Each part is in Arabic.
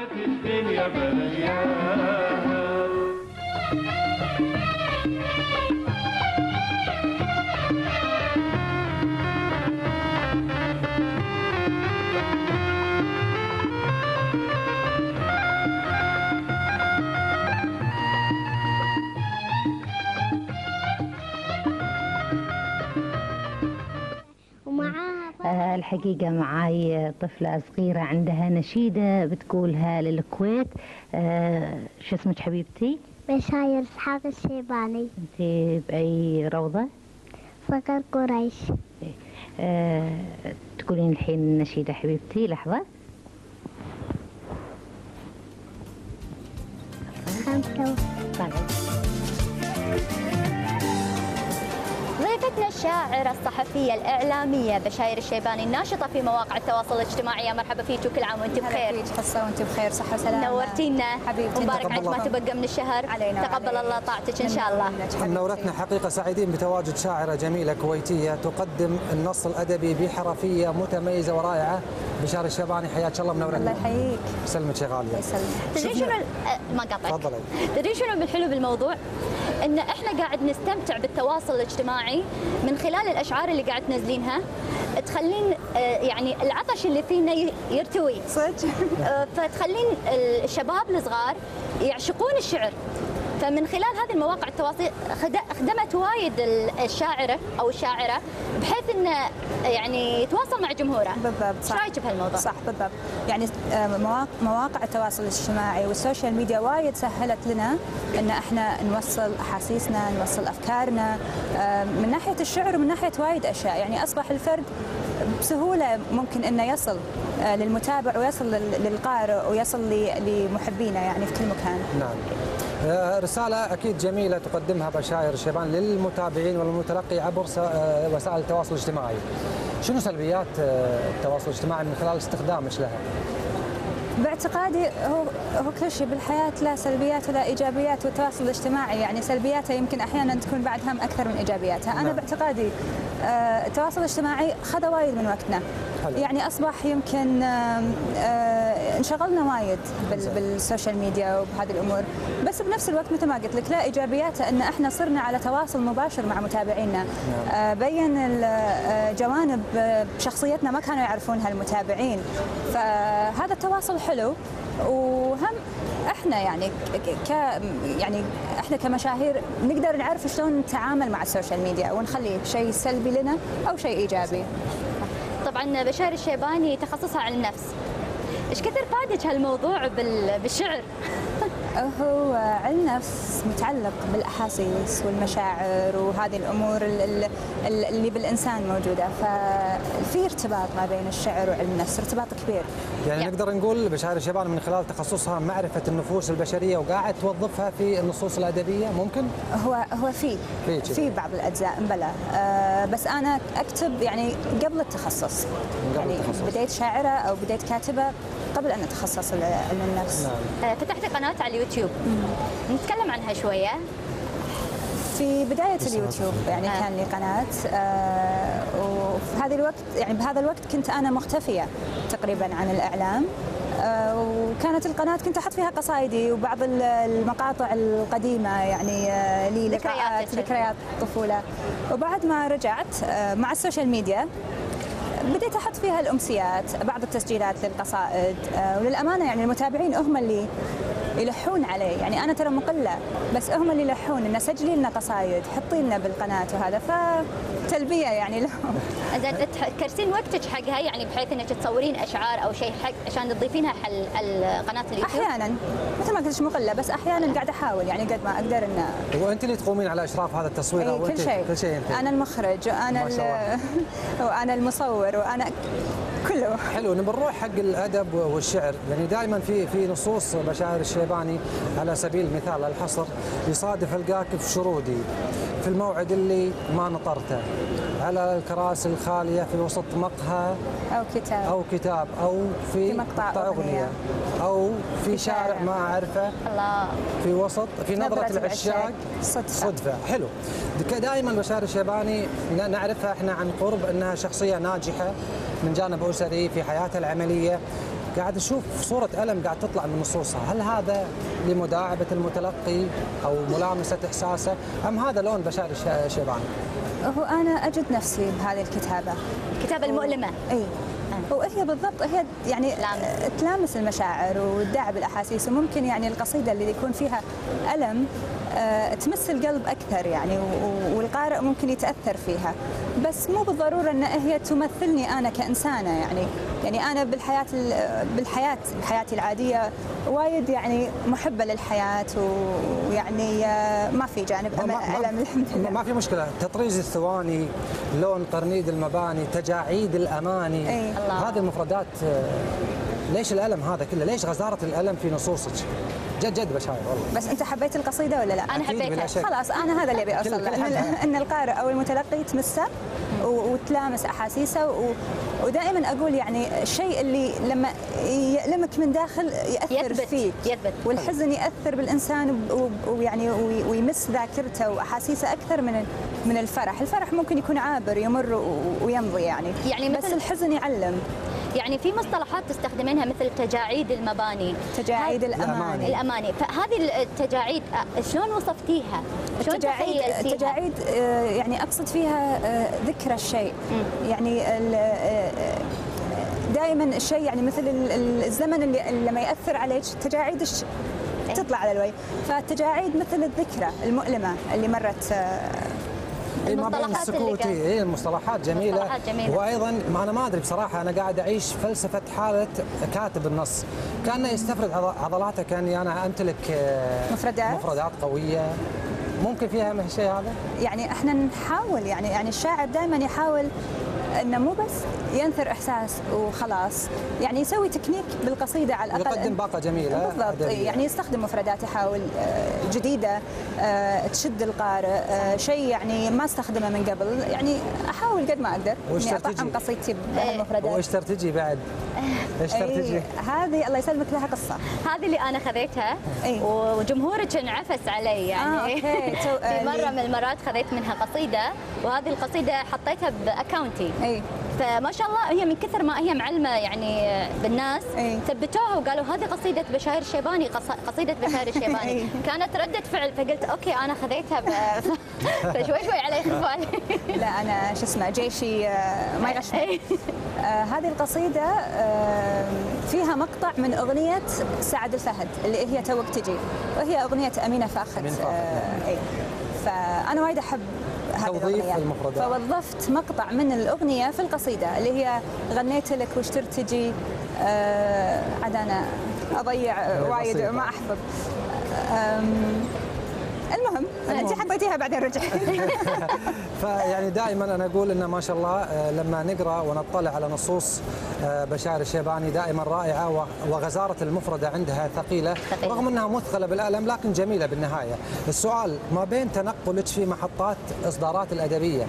كانت الدنيا بلياها الحقيقة معاي طفلة صغيرة عندها نشيدة بتقولها للكويت. آه، شو اسمك حبيبتي؟ بشاير اسحاق الشيباني. انت بأي روضة؟ صقر قريش. آه، تقولين الحين النشيدة حبيبتي لحظة. خمسة ضيفتنا الشاعرة الصحفية الإعلامية بشاير الشيباني الناشطة في مواقع التواصل الاجتماعي. يا مرحبا فيك وكل عام وانت بخير. فيك حصة وانت بخير صحة وسلامة. نورتينا. حبيبتي مبارك عليك ما الله. تبقى من الشهر. علينا تقبل وعليك. الله طاعتك إن شاء الله. منورتنا حقيقة سعيدين بتواجد شاعرة جميلة كويتية تقدم النص الأدبي بحرفية متميزة ورائعة بشار الشيباني. حياك الله الله منورتنا يحييك. سلمك يا الله غالية يسلمك. تدري شنو أه، ما قطعك. تفضلي. تدري شنو بالحلو بالموضوع؟ إن إحنا قاعد نستمتع بالتواصل الاجتماعي من خلال الأشعار اللي قاعد تنزلينها. تخلين آه، يعني العطش اللي فينا يرتوي. صدق. آه، فتخلين الشباب الصغار يعشقون الشعر. فمن خلال هذه المواقع التواصل خد- خدمت وايد ال- الشاعرة أو الشاعرة بحيث انه يعني يتواصل مع جمهوره. بالضبط صح. رأيك بهالموضوع؟ صح بالضبط. يعني آه، مواق- مواقع التواصل الاجتماعي وال social media وايد سهلت لنا إن إحنا نوصل أحاسيسنا نوصل أفكارنا آه، من ناحية الشعر ومن ناحية وايد أشياء. يعني أصبح الفرد بسهولة ممكن إنه يصل آه، للمتابع ويصل لل- للقارئ ويصل لمحبينا يعني في كل مكان. نعم. رسالة أكيد جميلة تقدمها بشاير الشيبان للمتابعين والمتلقي عبر آه، وسائل التواصل الاجتماعي شنو سلبيات آه، التواصل الاجتماعي من خلال استخدامك لها؟ باعتقادي هو هو كل شيء بالحياة له سلبيات ولا إيجابيات والتواصل الاجتماعي يعني سلبياته يمكن أحيانا تكون بعدها أكثر من إيجابياتها، أنا نعم. باعتقادي آه، التواصل الاجتماعي خذ وايد من وقتنا. حلو. يعني أصبح يمكن آه، انشغلنا وايد. بال social media وبهذه الأمور، بس بنفس الوقت مثل ما قلت لك لا ايجابياته إن إحنا صرنا على تواصل مباشر مع متابعينا. آه، بين ال- آه، جوانب بشخصيتنا ما كانوا يعرفونها المتابعين. فهذا التواصل حلو وهم إحنا يعني ك ك- يعني إحنا كمشاهير نقدر نعرف شلون نتعامل مع ال social media ونخليه شيء سلبي لنا أو شيء إيجابي. طبعا بشاير الشيباني تخصصها علم النفس. إيش كثر فادك هالموضوع بال- بالشعر؟ هو علم نفس متعلق بالأحاسيس والمشاعر وهذه الأمور ال- ال- ال- اللي بالإنسان موجودة. ففي ارتباط ما بين الشعر وعلم النفس ارتباط كبير. يعني يا. نقدر نقول بشاير الشيبان من خلال تخصصها معرفة النفوس البشرية وقاعد توظفها في النصوص الأدبية ممكن؟ هو هو في. في بعض الأجزاء بلى. آه بس أنا أكتب يعني قبل التخصص. قبل يعني التخصص. بديت شاعره أو بديت كاتبة قبل أن اتخصص علم النفس. نعم. آه، فتحتي قناة على اليوتيوب. نتكلم عنها شوية. في بداية اليوتيوب يعني آه. كان لي قناة آه وفي هذه الوقت يعني بهذا الوقت كنت أنا مختفية تقريبا عن الإعلام. آه، وكانت القناة كنت أحط فيها قصايدي وبعض ال- المقاطع القديمة يعني آه، لي. لقاءات ذكريات الطفولة وبعد ما رجعت آه، مع ال social media بديت أحط فيها الأمسيات بعض التسجيلات للقصائد آه، وللأمانة يعني المتابعين هم اللي يلحون علي يعني أنا ترى مقلة بس هم اللي يلحون. إن سجلي لنا قصايد حطي لنا بالقناة وهذا فتلبية يعني لهم. زين تكرسين وقتك حقها يعني بحيث إنك تصورين أشعار أو شيء حق عشان تضيفينها حق ال- قناه اليوتيوب؟ أحيانا. مثل ما قلت مقله بس أحيانا قاعدة أحاول يعني قد ما أقدر ان وأنت اللي تقومين على إشراف هذا التصوير أي أو كل شيء. كل شيء أنا المخرج وأنا ما شاء ال- وأنا المصور وأنا كله حلو نبي نروح حق الأدب والشعر يعني دائما في في نصوص بشاير الشيباني على سبيل المثال الحصر يصادف القاك في شرودي في الموعد اللي ما نطرته على الكراسي الخالية في وسط مقهى أو كتاب أو كتاب أو في في مقطع أغنية. أو في شارع. ما أعرفه الله في وسط في نظره نظرة العشاق. صدفة. صدفة حلو دائما بشار الشيباني نعرفها إحنا عن قرب إنها شخصية ناجحة من جانب أسري في حياتها العملية. قاعد أشوف صورة ألم قاعد تطلع من نصوصها. هل هذا لمداعبة المتلقي أو ملامسة إحساسه؟ أم هذا لون بشار الش- الشيباني هو أنا أجد نفسي بهذه الكتابة. الكتابة المؤلمة. إي. وهي بالضبط هي يعني تلامس. تلامس المشاعر وتداعب الأحاسيس وممكن يعني القصيدة اللي يكون فيها ألم آه، تمس القلب أكثر يعني والقارئ ممكن يتأثر فيها. بس مو بالضرورة إن هي تمثلني أنا كإنسانة يعني. يعني أنا بالحياة ال- بالحياة بحياتي العادية وايد يعني محبة للحياة ويعني آه، ما في جانب ألم الحمد لله. ما في مشكلة. تطريز الثواني لون قرنيد المباني تجاعيد الأماني. إي. الله. هذه المفردات آه، ليش الألم هذا كله ليش غزارة الألم في نصوصك جد جد بشاير والله بس أنت حبيت القصيدة ولا لا؟ أنا حبيتها. خلاص أنا هذا اللي أبي أوصل له إن, القارئ أو المتلقي تمسه وتلامس أحاسيسه و- ودائما أقول يعني الشيء اللي لما يألمك من داخل يأثر يثبت فيك. يثبت. والحزن يأثر بالإنسان ويعني وي- ويمس ذاكرته وأحاسيسه أكثر من من الفرح، الفرح ممكن يكون عابر يمر ويمضي يعني. يعني بس الحزن يعلم. يعني في مصطلحات تستخدمينها مثل تجاعيد المباني. تجاعيد الأماني. الأماني. فهذه التجاعيد شلون وصفتيها؟ شلون التجاعيد؟ التجاعيد آه، يعني أقصد فيها آه، ذكرى الشيء. يعني ال- آه، دائما الشيء يعني مثل ال- ال- الزمن اللي لما يأثر عليك تجاعيد الش... تطلع على الوجه. فالتجاعيد مثل الذكرى المؤلمة اللي مرت إي ما بين السكوت اي المصطلحات جميلة. مصطلحات جميلة. وأيضا ما أنا ما أدري بصراحة أنا قاعد أعيش فلسفة حالة كاتب النص. كأنه يستفرد عض- عضلاته كأني أنا أمتلك آه، مفردات؟ مفردات قوية. ممكن فيها من الشيء هذا؟ يعني إحنا نحاول يعني يعني الشاعر دائما يحاول انه مو بس ينثر احساس وخلاص يعني يسوي تكنيك بالقصيدة على الأقل يقدم باقة جميلة بالضبط. إيه، يعني يستخدم مفردات يحاول آه، جديدة آه، تشد القارئ آه، شيء يعني ما استخدمه من قبل يعني أحاول قد ما أقدر إني؟ اطعم قصيدتي إيه. بهالمفردات وإيش ترتجي بعد؟ إيش ترتجي؟ إيه، هذه الله يسلمك لها قصة. هذه اللي أنا خذيتها. إي. وجمهورك انعفس علي يعني. آه، في آه، مرة لي- من المرات خذيت منها قصيدة وهذه القصيدة حطيتها ب account ي اي فما شاء الله هي من كثر ما هي معلمة يعني بالناس إي. ثبتوها وقالوا هذه قصيدة بشاير الشيباني قص- قصيدة بشاير الشيباني إي. كانت ردة فعل فقلت okay أنا خذيتها. فشوي شوي علي خفالي لا أنا شو اسمه جيشي آه، ما يغشني إي. آه هذه القصيدة آه فيها مقطع من أغنية سعد الفهد اللي هي توك تجي وهي أغنية أمينة فاخر أمين فاخر، آه أي فأنا وايد أحب هذه توظيف المفردات. فوظفت مقطع من الأغنية في القصيدة اللي هي غنيت لك وش ترتجي آه عاد آه، هي وايد. ما أحفظ آم، المهم انت حطيتيها بعدين رجعي فيعني دائما أنا أقول إن ما شاء الله آه، لما نقرأ ونطلع على نصوص آه، بشار الشيباني دائما رائعة وغزارة المفردة عندها ثقيلة. رغم إنها مثقلة بالالم لكن جميلة بالنهاية. السؤال ما بين تنقلك في محطات إصدارات الأدبية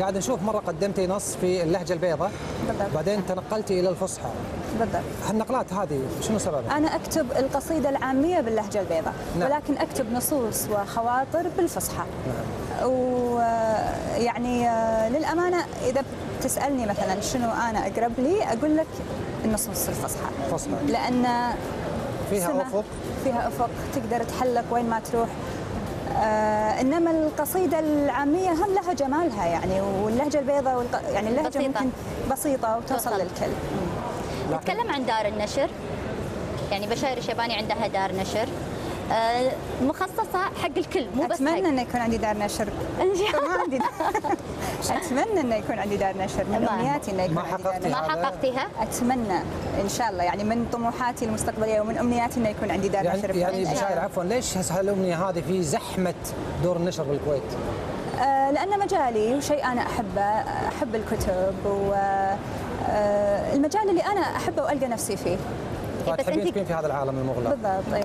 قاعد نشوف مرة قدمتي نص في اللهجة البيضاء بالضبط. بعدين تنقلتي إلى الفصحى. بالضبط هالنقلات هذه شنو سببها؟ أنا أكتب القصيدة العامية باللهجة البيضاء نعم. ولكن أكتب نصوص وخواطر بالفصحى ويعني للأمانة إذا تسألني مثلا شنو أنا أقرب لي أقول لك النصوص الفصحى فصحى. لأن فيها أفق فيها أفق تقدر تحلق وين ما تروح آه إنما القصيدة العامية هم لها جمالها يعني واللهجة البيضاء والق... يعني اللهجة بسيطة. ممكن بسيطة وتوصل توصل. للكل نتكلم عن دار النشر. يعني بشاير الشيباني عندها دار نشر. آه، مخصصة حق الكل مو بس أتمنى إنه يكون عندي دار نشر. إن شاء ما عندي. أتمنى إنه يكون عندي دار نشر. من أمنياتي إنه يكون ما عندي دار نشر. ما حققتيها؟ أتمنى إن شاء الله. يعني من طموحاتي المستقبلية ومن أمنياتي إنه يكون عندي دار نشر. يعني يعني إن شاء بشاير الله. عفوا ليش هالأمنية هذه في زحمة دور النشر بالكويت؟ آه لأن مجالي وشيء أنا أحبه أحب الكتب و آه المجال اللي أنا أحبه وألقى نفسي فيه فتحبين أنت- تكون في هذا العالم المغلق بالضبط اي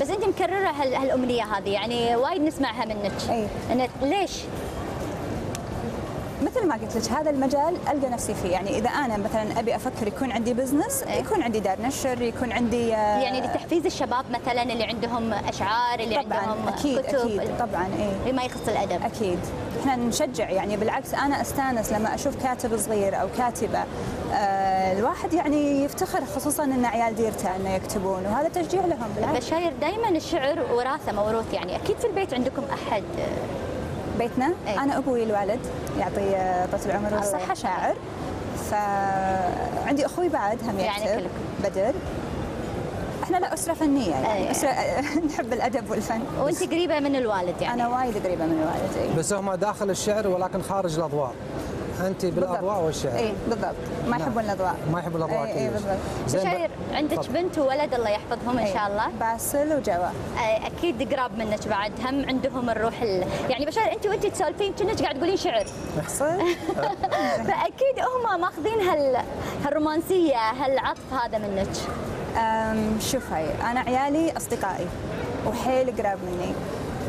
بس انت مكررة هال- هالأمنية هذه يعني وايد نسمعها منك أي. إن ليش؟ مثل ما قلت لك هذا المجال ألقى نفسي فيه. يعني إذا أنا مثلا أبي أفكر يكون عندي بزنس إيه. يكون عندي دار نشر يكون عندي آه، يعني لتحفيز الشباب مثلا اللي عندهم أشعار اللي طبعا عندهم أكيد كتب أكيد طبعا إيه. بما يخص الأدب. أكيد. إحنا نشجع يعني بالعكس أنا أستانس لما أشوف كاتب صغير أو كاتبة آه الواحد يعني يفتخر خصوصا إن عيال ديرته إنه يكتبون وهذا تشجيع لهم بالعكس. بشاير دائما الشعر وراثة موروث يعني أكيد في البيت عندكم أحد بيتنا إيه. أنا أبوي الوالد يعطي طول العمر والصحه يرحمه. شاعر فعندي أخوي بعد هم يعني يكتب كلكم. بدر إحنا لا أسرة فنية يعني أي. أسرة نحب الأدب والفن وأنت قريبة من الوالد يعني أنا وايد قريبة من الوالد إيه. بس هم داخل الشعر ولكن خارج الأضواء أنت بالأضواء والشعر اي بالضبط. ما نعم. يحبون الأضواء. ما يحبوا الأضواء إي، كلش. بالضبط. بشاير عندك. بنت وولد الله يحفظهم إن إي. شاء الله؟ باسل وجوا آه، أكيد قراب منك بعد. هم عندهم الروح ال... يعني بشاير أنت وأنت تسولفين كأنك قاعد تقولين شعر. صدق فأكيد هم ماخذين هال... هالرومانسية هالعطف هذا منك. شوفي أنا عيالي أصدقائي وحيل قراب مني.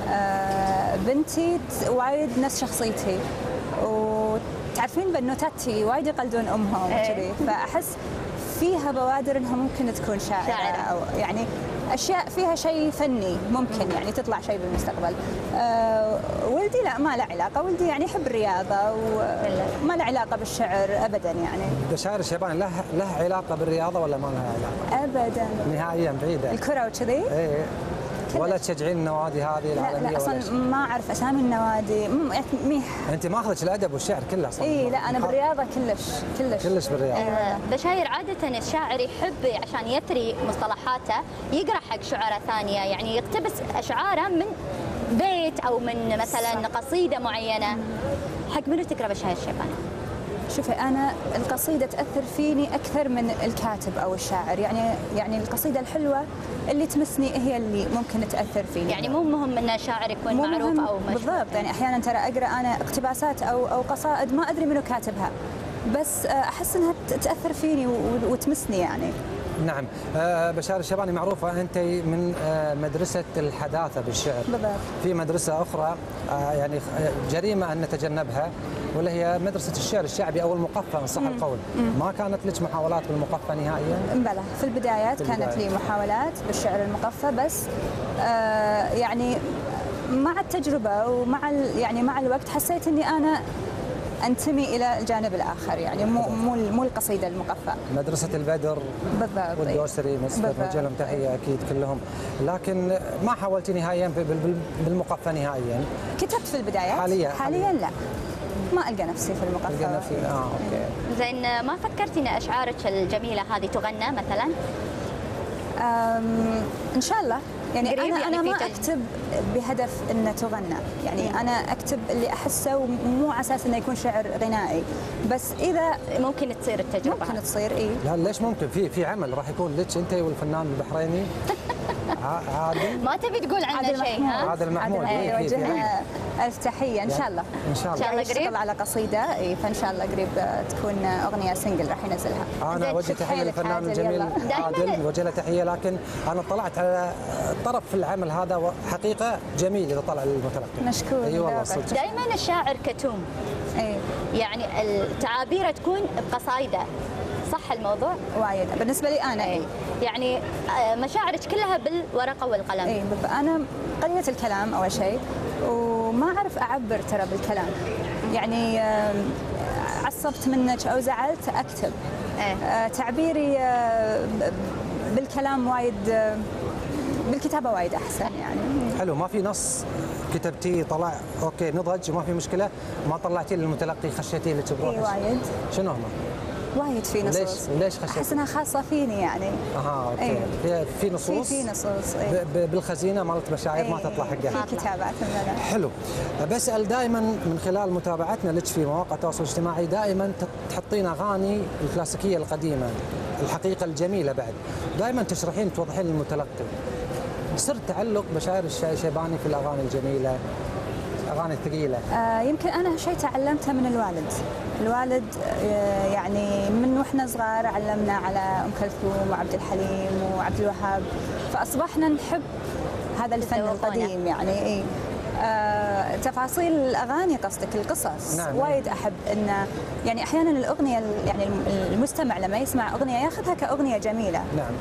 أه، بنتي وايد نفس شخصيتي. وتعرفين بنوتاتي وايد يقلدون أمهم إيه. وكذي فأحس فيها بوادر انها ممكن تكون شاعرة, شاعرة. أو يعني أشياء فيها شيء فني ممكن يعني تطلع شيء بالمستقبل. أه ولدي لا ما له علاقة، ولدي يعني يحب الرياضة وما له علاقة بالشعر ابدا يعني بشاير الشيباني له له علاقة بالرياضة ولا ما لها علاقة؟ ابدا نهائيا بعيدة الكرة وكذي إيه ولا تشجعين النوادي هذه لا العالمية لا ولا أصلا؟ ما أعرف أسامي النوادي. مم، يعني أنت ماخذك الأدب والشعر كله صح اي لا أنا بالرياضة كلش كلش. كلش بالرياضة. آه، بشاير عادة الشاعر يحب عشان يثري مصطلحاته يقرأ حق شعراء ثانية يعني يقتبس أشعاره من بيت أو من مثلا قصيدة معينة. حق منو تقرأ بشاير الشيباني؟ شوفي أنا القصيدة تأثر فيني أكثر من الكاتب أو الشاعر. يعني يعني القصيدة الحلوة اللي تمسني هي اللي ممكن تأثر فيني. يعني مو مهم ان الشاعر يكون معروف أو مشهور. بالضبط. يعني أحيانا ترى أقرأ أنا اقتباسات أو أو قصائد ما أدري منو كاتبها. بس آه، أحس إنها تأثر فيني وتمسني يعني. نعم. آه، بشار الشيباني معروفة أنت من آه، مدرسة الحداثة بالشعر. بالضبط. في مدرسة أخرى آه، يعني جريمة أن نتجنبها واللي هي مدرسة الشعر الشعبي أو المقفى ان صح القول. ما كانت لك محاولات بالمقفى نهائيا؟ بلى. في البدايات في كانت. لي محاولات بالشعر المقفى بس آه يعني مع التجربة ومع يعني مع الوقت حسيت إني أنا أنتمي إلى الجانب الآخر يعني مو مو مو القصيدة المقفى مدرسة البدر بالضبط. والدوسري. نوجه لهم تحيه أكيد كلهم. لكن ما حاولتي نهائيا بال- بال- بالمقفى نهائيا؟ كتبت في البدايات. حالياً- حاليا لا. ما ألقى نفسي في المقفى لقينا في آه أوكي. زين ما فكرتي إن أشعارك الجميلة هذه تغنى مثلا؟ أم، إن شاء الله. يعني أنا يعني أنا ما أكتب بهدف إنه تغنى. يعني أنا أكتب اللي أحسه ومو على أساس إنه يكون شعر غنائي. بس إذا ممكن تصير التجربة. ممكن تصير إي. لا ليش ممكن؟ في في عمل راح يكون. لك أنت والفنان البحريني؟ ع- عادل ما تبي تقول عنه عادل شيء ها؟ عادل محمود يوجه الف تحيه إن شاء الله. إن شاء إن شاء الله الله قريب. يشتغل على قصيدة؟ إي فإن شاء الله قريب آه، تكون أغنية سنجل راح ينزلها. أنا أوجه تحية للفنان عادل، الجميل عادل وجه له تحية لكن أنا اطلعت على طرف في العمل هذا حقيقه جميل إذا طلع للمتلقي مشكور، أي والله. صدق. دائما الشاعر كتوم. إي. يعني التعابير تكون بقصايده. صح الموضوع؟ وايد. بالنسبة لي أنا. اي يعني آه، مشاعرك كلها بالورقة والقلم. اي أنا قليله الكلام أول شيء وما أعرف أعبر ترى بالكلام. يعني آم، عصبت منك أو زعلت أكتب. إيه. آه، تعبيري آه، بالكلام وايد آه، بالكتابة وايد أحسن يعني. حلو ما في نص كتبتيه طلع okay نضج وما في مشكلة. ما طلعتيه للمتلقي خشيتيه لك اي بروحك وايد. شنو هم؟ وايد في ليش نصوص. ليش خشيتي؟ أحس إنها خاصة فيني يعني. أها okay. إيه. في في في نصوص في نصوص؟ ب- بالخزينة مالت مشاعر ما إيه، تطلع حقها. في كتابات. حلو. بسأل دائما من خلال متابعتنا لك في مواقع التواصل الاجتماعي دائما تحطين أغاني الكلاسيكية القديمة الحقيقة الجميلة بعد. دائما تشرحين توضحين للمتلقي سر تعلق بشاعر الش- الشيباني في الأغاني الجميلة الاغاني الثقيلة. آه، يمكن أنا شيء تعلمته من الوالد. الوالد آه، يعني من وإحنا صغار علمنا على أم كلثوم وعبد الحليم وعبد الوهاب فأصبحنا نحب هذا الفن. القديم يعني إي. آه، تفاصيل الأغاني قصدك القصص. نعم. وايد أحب إن يعني أحيانا الأغنية ال- يعني الم- المستمع لما يسمع أغنية ياخذها كأغنية جميلة. نعم.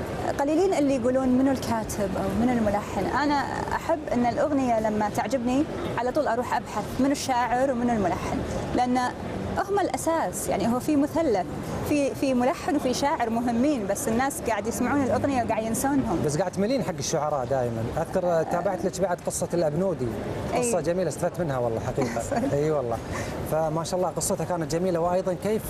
قليلين اللي يقولون منو الكاتب أو منو الملحن. أنا أحب إن الأغنية لما تعجبني على طول أروح أبحث منو الشاعر ومنو الملحن لأن هم الأساس. يعني هو في مثلث في في ملحن وفي شاعر مهمين بس الناس قاعد يسمعون الأغنية وقاعد ينسونهم. بس قاعد تملين حق الشعراء دائما أذكر تابعت لك بعد قصة الأبنودي. قصة أي. جميلة استفدت منها والله حقيقة. أي والله. فما شاء الله قصتها كانت جميلة. وأيضا كيف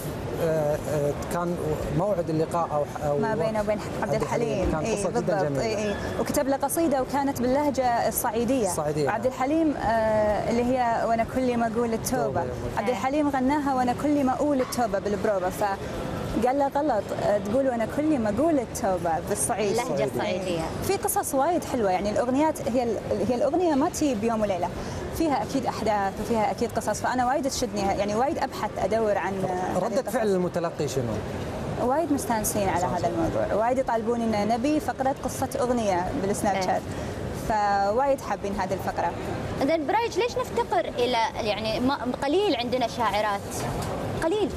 آه، آه، كان موعد اللقاء أو ما بينه وبين عبد الحليم. كان إي قصة جدا بالضبط. جميلة. اي وكتب له قصيدة وكانت باللهجة الصعيدية. الصعيدية. وعبد الحليم آه اللي هي وأنا كل ما أقول التوبة. عبد الحليم غناها وأنا كل ما أقول التوبة بالبروفه ف قال له غلط تقول وأنا كل ما أقول التوبة بالصعيد اللهجة الصعيدية. في قصص وايد حلوة يعني الأغنيات هي ال- هي الأغنية ما تجي بيوم وليلة فيها أكيد أحداث وفيها أكيد قصص فأنا وايد تشدني يعني وايد أبحث أدور عن القصص. فعل المتلقي شنو؟ وايد مستانسين على هذا الموضوع وايد يطالبون ان نبي فقرة قصة أغنية بال Snap إيه. شات فوايد حابين هذه الفقرة. زين برايج ليش نفتقر إلى يعني ما قليل عندنا شاعرات؟ قليل.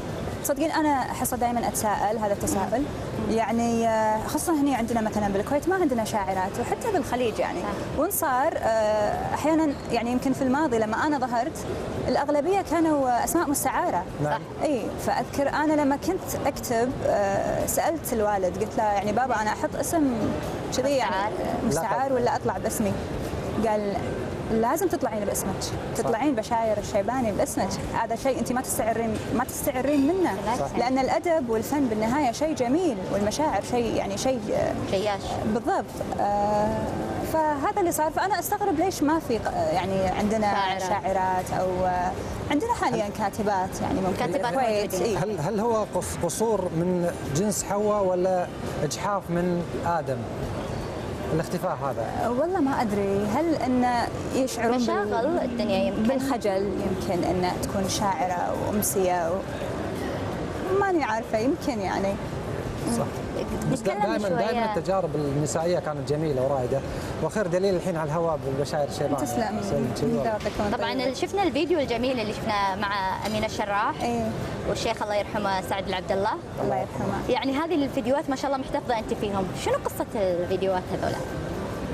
تصدقين أنا أحس دائما أتساءل هذا التساؤل. يعني آه، خاصه هنا عندنا مثلا بالكويت ما عندنا شاعرات وحتى بالخليج يعني. وان صار آه، أحيانا يعني يمكن في الماضي لما أنا ظهرت الأغلبية كانوا أسماء مستعارة. نعم. إي فأذكر أنا لما كنت أكتب آه، سألت الوالد قلت له يعني بابا أنا أحط اسم كذي يعني مستعار. ولا أطلع بأسمي؟ قال لازم تطلعين بأسمك. تطلعين بشاير الشيباني بأسمك. هذا شيء انت ما تستعرين ما تستعرين منه. لأن الأدب والفن بالنهاية شيء جميل والمشاعر شيء يعني شيء جياش بالضبط. آه، فهذا اللي صار فأنا أستغرب ليش ما في يعني عندنا شاعرات. شاعرات أو عندنا حاليا كاتبات يعني ممكن كاتبات. إيه. هل هل هو قص- قصور من جنس حواء ولا أجحاف من آدم؟ الاختفاء هذا والله ما أدري هل إن يشعرون مشاغل الدنيا يمكن بالخجل يمكن إن تكون شاعرة وأمسية و... ماني عارفة يمكن يعني صح بس دائما. دائما التجارب النسائية كانت جميلة ورائدة. وخير دليل الحين على الهواء بالبشاير الشيبانية. تسلم. طبعا شفنا الفيديو الجميل اللي شفناه مع أمينة الشراح إيه. والشيخ الله يرحمه سعد العبد الله الله يرحمه. يعني هذه الفيديوهات ما شاء الله محتفظة أنت فيهم. شنو قصة الفيديوهات هذولا؟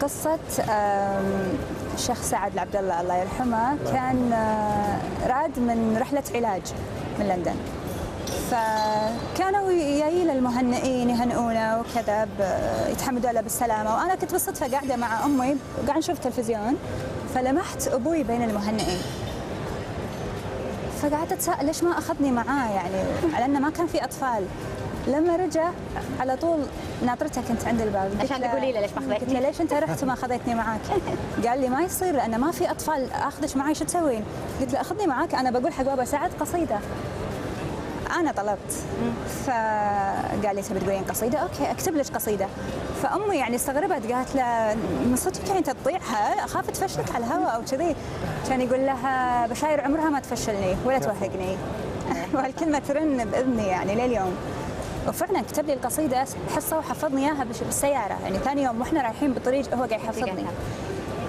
قصة آم، الشيخ سعد العبد الله الله يرحمه كان آه، راد من رحلة علاج من لندن. فكانوا جايين المهنئين يهنئونه وكذا يتحمدوا له بالسلامة وأنا كنت بالصدفة قاعدة مع أمي وقاعد نشوف تلفزيون فلمحت أبوي بين المهنئين فقعدت اتساءل ليش ما أخذني معاه يعني على أنه ما كان في أطفال لما رجع على طول ناطرته كنت عند الباب قلت عشان تقولي له ليش ما قلت أخذتني؟ له ليش أنت رحت وما أخذتني معاك؟ قال لي ما يصير لأنه ما في أطفال أخذك معي شو تسوين؟ قلت له أخذني معاك أنا بقول حق بابا سعد قصيدة أنا طلبت. فقال لي تبي تقولين قصيدة؟ okay أكتب لك قصيدة. فأمي يعني استغربت قالت له من صدقك يعني تطيعها أخاف تفشلك على الهواء أو كذي. كان يقول لها بشاير عمرها ما تفشلني ولا توهقني. وهالكلمه ترن بإذني يعني لليوم. وفعلا كتب لي القصيدة حصة وحفظني إياها بالسياره يعني ثاني يوم وإحنا رايحين بالطريق هو قاعد يحفظني.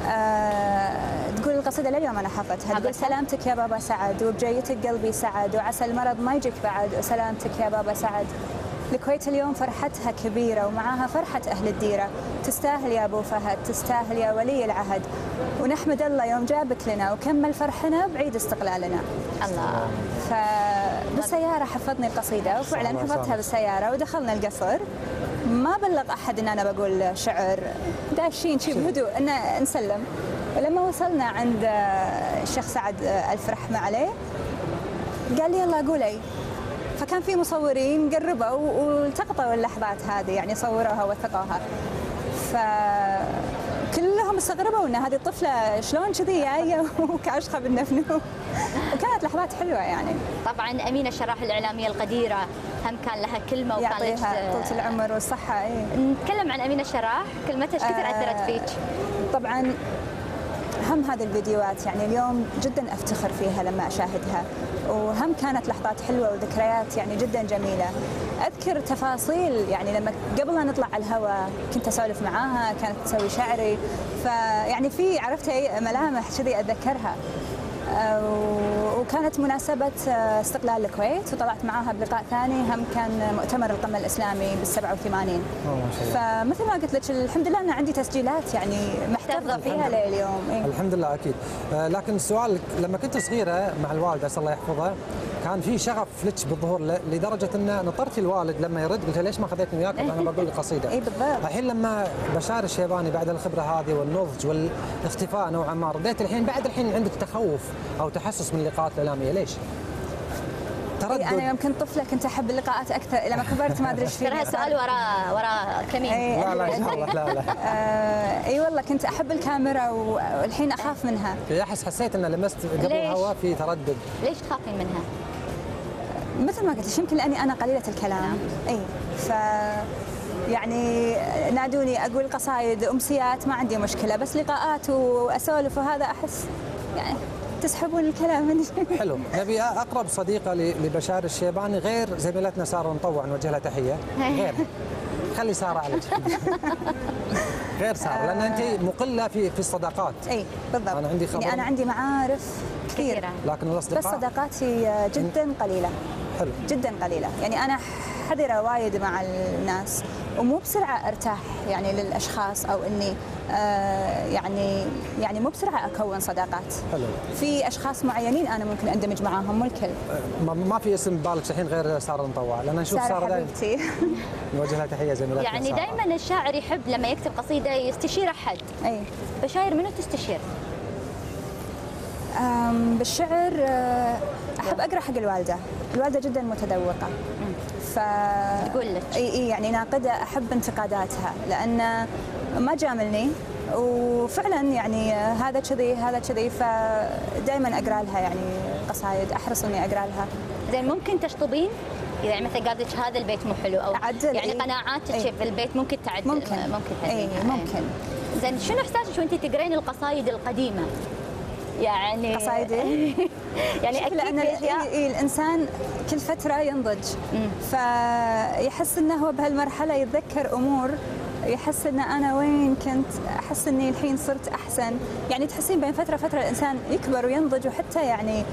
آه تقول القصيدة لليوم أنا حافظتها تقول؟ سلامتك يا بابا سعد وبجيتك قلبي سعد وعسى المرض ما يجيك بعد. وسلامتك يا بابا سعد. الكويت اليوم فرحتها كبيرة ومعاها فرحة أهل الديرة. تستاهل يا أبو فهد تستاهل يا ولي العهد. ونحمد الله يوم جابك لنا وكمل فرحنا بعيد استقلالنا. الله. فبالسيارة حفظني القصيدة وفعلا حفظتها. بالسيارة ودخلنا القصر. ما بلغ أحد أن أنا بقول شعر. داشين شي بهدوء أن نسلم. ولما وصلنا عند الشيخ سعد ألف رحمة عليه قال لي يلا قولي. فكان في مصورين قربوا والتقطوا اللحظات هذه يعني صوروها وثقوها ف كلهم استغربوا ان هذه الطفلة شلون كذي؟ جاية وكاشخه بالنفنو وكانت لحظات حلوة يعني. طبعا أمينة الشراح الإعلامية القديرة هم كان لها كلمة وكان يعطيها لك طولة العمر والصحة إي. نتكلم عن أمينة الشراح كلمتها إيش كثر آه، أثرت فيك؟ طبعا هم هذه الفيديوهات يعني اليوم جدا أفتخر فيها لما أشاهدها. وهم كانت لحظات حلوة وذكريات يعني جدا جميلة. أذكر تفاصيل يعني لما قبل لا نطلع على الهواء كنت أسولف معاها كانت تسوي شعري. فيعني في عرفتي ملامح كذي أتذكرها. وكانت مناسبة آه، استقلال الكويت وطلعت معاها بلقاء ثاني هم كان مؤتمر القمة الإسلامي بال 87 آه، ما شاء الله فمثل ما قلت لك الحمد لله أن عندي تسجيلات يعني محتفظة فيها لليوم إيه. الحمد لله أكيد. آه، لكن السؤال لما كنت صغيرة مع الوالدة اسال الله يحفظها كان في شغف لك بالظهور ل- لدرجة أن نطرتي الوالد لما يرد قلت له ليش ما خذيتني وياك أنا بقول لك قصيدة إي بالضبط. الحين لما بشار الشيباني بعد الخبرة هذه والنضج والاختفاء نوعا ما رديت الحين بعد الحين عندك تخوف أو تحسس من اللقاءات الإعلامية ليش؟ إيه، أنا تردد يوم كنت طفلة كنت أحب اللقاءات أكثر لما كبرت ما أدري إيش ترى فيني هالسؤال وراه وراه كمين. لا لا إن شاء الله لا لا آه، إي والله كنت أحب الكاميرا والحين أخاف منها أحس حسيت إن لمست قبل؟ الهواء في تردد ليش تخافين منها؟ مثل ما قلت لك، يمكن لأني أنا قليلة الكلام. اي ف يعني نادوني أقول قصايد أمسيات ما عندي مشكلة بس لقاءات وأسولف وهذا أحس يعني تسحبون الكلام مني. حلو. نبي أقرب صديقة لبشار الشيباني غير زميلتنا سارة مطوع نوجه لها تحية. غير. خلي سارة عليك غير سارة لأن أنت مقلة في في الصداقات. اي بالضبط. أنا عندي خبر. يعني أنا عندي معارف كثير كثيرة. لكن بس الاصدقاء صداقاتي جدا قليلة. حلو. جدا قليلة. يعني أنا حذرة وايد مع الناس ومو بسرعة أرتاح يعني للأشخاص أو إني آه يعني يعني مو بسرعة أكون صداقات. حلو. في أشخاص معينين أنا ممكن أندمج معاهم مو الكل. ما, ما في اسم ببالك الحين غير سارة المطوع لأن نشوف سارة دائما حبيبتي. نوجه لها تحية زميلتنا يعني سارة. دائما الشاعر يحب لما يكتب قصيدة يستشير أحد. أي. بشاير منو تستشير؟ بالشعر آه، أحب أقرأ حق الوالدة الوالدة جدا متذوقة ف تقول لك. إي يعني ناقدة أحب انتقاداتها لأن ما جاملني وفعلا يعني هذا كذي هذا كذي فدائما أقرأ لها يعني قصايد أحرص إني أقرأ لها زين ممكن تشطبين؟ إذا يعني مثلا قالت لك هذا البيت مو حلو أو أعدل، يعني إيه. قناعاتك إيه. في البيت ممكن تعدل ممكن. ممكن إيه،. ممكن. زين شنو إحساسك وانت تقرين القصايد القديمة؟ يعني قصايدي؟ يعني أكيد لأن إيه، إيه، الإنسان كل فترة ينضج فيحس إنه هو بهالمرحلة يتذكر أمور يحس إن أنا وين كنت أحس إني الحين صرت أحسن يعني تحسين بين فترة فتره الإنسان يكبر وينضج وحتى يعني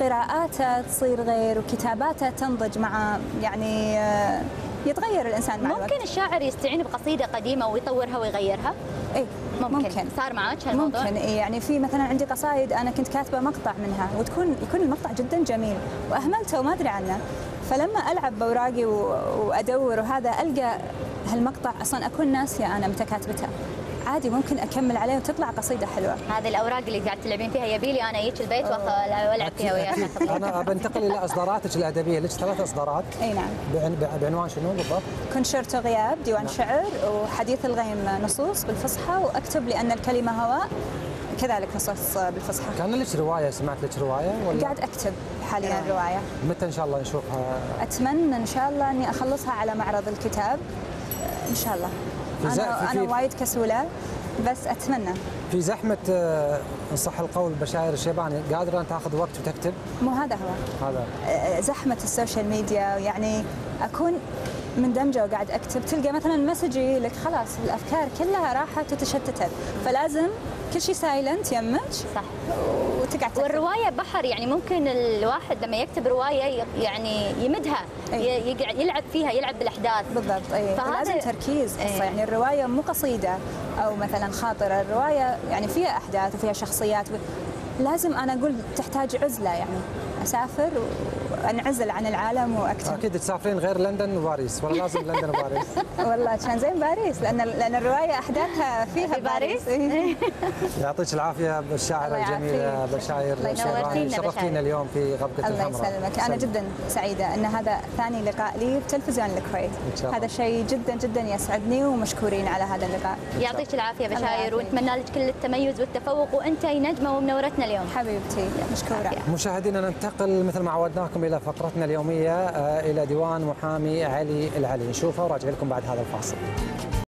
قراءاته تصير غير وكتاباته تنضج مع يعني آه، يتغير الإنسان مع الوقت ممكن الشاعر يستعين بقصيدة قديمة ويطورها ويغيرها؟ اي ممكن, ممكن. صار معك هالموضوع؟ ممكن إيه يعني في مثلا عندي قصايد أنا كنت كاتبة مقطع منها وتكون يكون المقطع جدا جميل وأهملته وما أدري عنه فلما ألعب بأوراقي وأدور وهذا ألقى هالمقطع أصلا أكون ناسية أنا متى كاتبته عادي ممكن أكمل عليه وتطلع قصيدة حلوة. هذه الأوراق اللي قاعد تلعبين فيها يبيلي أنا اجيك البيت وألعب فيها وياك أنا بنتقل إلى إصداراتك الأدبية. لك ثلاث إصدارات. أي نعم. بعن- بعنوان شنو بالضبط؟ كونشيرتو غياب ديوان شعر وحديث الغيم نصوص بالفصحى وأكتب لأن الكلمة هواء كذلك نصوص بالفصحى. كان لك رواية سمعت لك رواية ولا؟ قاعد أكتب حاليا روايه متى إن شاء الله نشوفها؟ أتمنى إن شاء الله إني أخلصها على معرض الكتاب. إن شاء الله. أنا في- أنا في- وايد كسوله بس أتمنى. في زحمة آه، ان صح القول بشاير الشيباني قادره أن تأخذ وقت وتكتب؟ مو هذا هو. هذا. آه، زحمة ال social media يعني أكون مندمجه وقاعد أكتب تلقى مثلا message يجي لك خلاص الأفكار كلها راحت وتشتتت فلازم كل شيء سايلنت يمك صح وتقعد. والرواية بحر يعني ممكن الواحد لما يكتب رواية يعني يمدها أي. ي- يقعد يلعب فيها يلعب بالأحداث بالضبط اي فهذا- لازم تركيز إيه. قصه يعني الرواية مو قصيدة أو مثلا خاطرة الرواية يعني فيها أحداث وفيها شخصيات. لازم أنا أقول تحتاج عزلة يعني أسافر وانعزل عن العالم واكتب أكيد تسافرين غير لندن وباريس ولا لازم لندن وباريس والله كان زين باريس لأن لأن الرواية أحداثها فيها في باريس؟ إيه. يعطيك العافية بالشاعره الله الجميله. بشاير الله ينورتينا شرفتينا. اليوم في غبقة الله الحمراء يسلمك أنا. جدا سعيدة أن هذا ثاني لقاء لي بتلفزيون الكويت الله. هذا شيء جدا جدا يسعدني ومشكورين على هذا اللقاء يعطيك العافية الله بشاير. ونتمنى لك كل التميز والتفوق وأنت نجمة ومنورتنا اليوم حبيبتي مشكورة مشاهدينا ننتقل مثل ما عودناكم إلى فقرتنا اليومية آه، إلى ديوان محامي علي العلي. نشوفه وراجع لكم بعد هذا الفاصل.